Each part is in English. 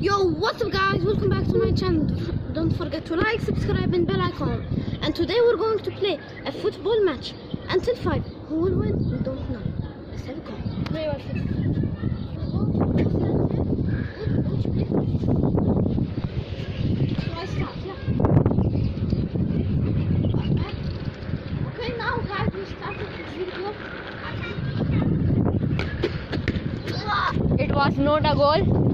Yo, what's up guys? Welcome back to my channel. Don't forget to like, subscribe and bell icon. And today we're going to play a football match until 5. Who will win? We don't know. Let's have a go. It was not a goal.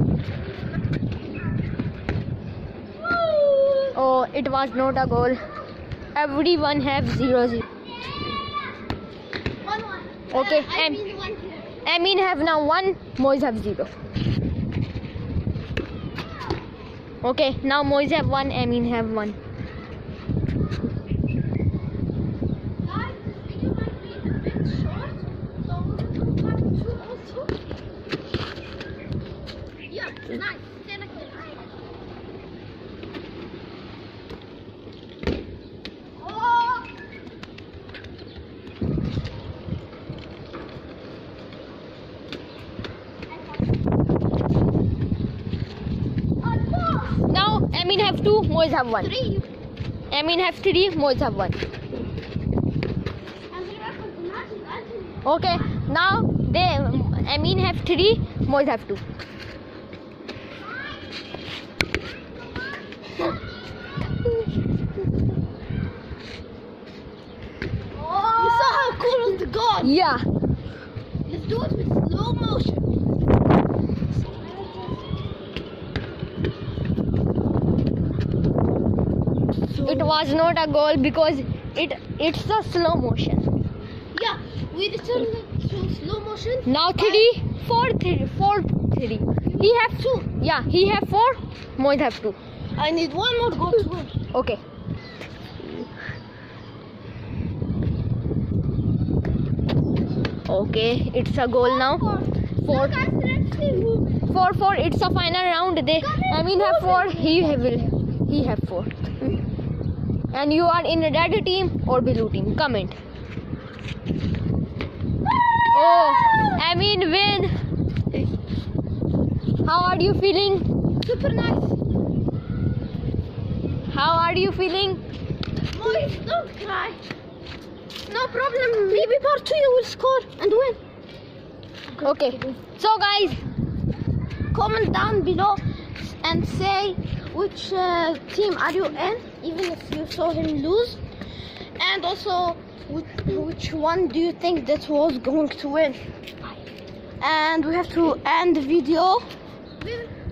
Oh, it was not a goal. Everyone have zero zero. One, one. Okay, Uh, I mean one. Have now one. Moise have zero. Okay, now Moise have one. Amin have one. Guys, this video might be a bit short, so we're going to do part two also. Yeah, nice. Then I can- Oh! Oh, Now Amin have two. Moise have one. Three. Amin have three. Moise have one. Okay, now they Amin have three. Moise have two. You saw how cool was the goal? Yeah. Let's do it with slow motion. It was not a goal because it it's a slow motion. Yeah, we returned it to slow motion. Now three, four, three, four, three. He have two. Yeah, he have four. Moise have two. I need one more goal to win. Okay. Okay, it's a goal now. Four, Guys, let's see who. four, four. It's a final round. They, Amin, have four. He will. He have four. And you are in a red team or blue team? Comment. Oh, Amin, win. How are you feeling? Super nice. How are you feeling? Boys, don't cry. No problem. Maybe part two you will score and win. Okay. So, guys, Comment down below and say which uh, team are you in, even if you saw him lose. And also, which, which one do you think that was going to win? And we have to end the video